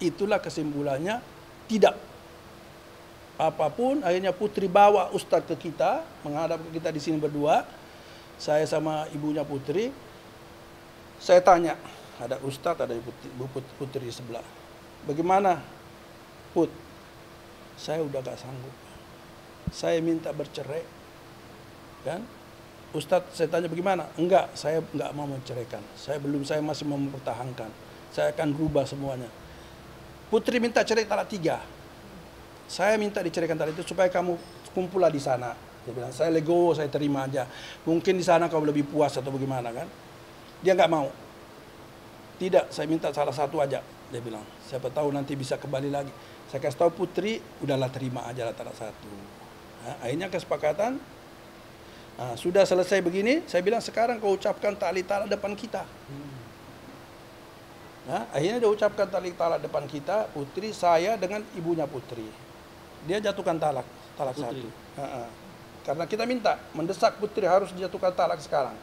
Itulah kesimpulannya tidak. Apa pun akhirnya Putri bawa Ustadz ke kita menghadap ke kita di sini berdua. Saya sama ibunya Putri. Saya tanya ada Ustadz ada Ibu Putri, Putri sebelah. Bagaimana Put? Saya udah gak sanggup. Saya minta bercerai. Kan? Ustadz saya tanya bagaimana? Enggak, saya enggak mau menceraikan. Saya belum, saya masih mau mempertahankan. Saya akan rubah semuanya. Putri minta cerai talak tiga. Saya minta diceraikan talak itu supaya kamu kumpullah di sana. Dia bilang, saya legowo, saya terima aja. Mungkin di sana kau lebih puas atau bagaimana kan? Dia nggak mau. Tidak, saya minta salah satu aja. Dia bilang, siapa tahu nanti bisa kembali lagi. Saya kasih tahu Putri, udahlah terima aja lah talak satu. Nah, akhirnya kesepakatan, Nah, sudah selesai begini, saya bilang sekarang kau ucapkan tali talak depan kita. Nah, akhirnya dia ucapkan tali talak depan kita, putri saya dengan ibunya putri. Dia jatuhkan talak, talak Putri. satu. Karena kita minta, mendesak putri harus dijatuhkan talak sekarang.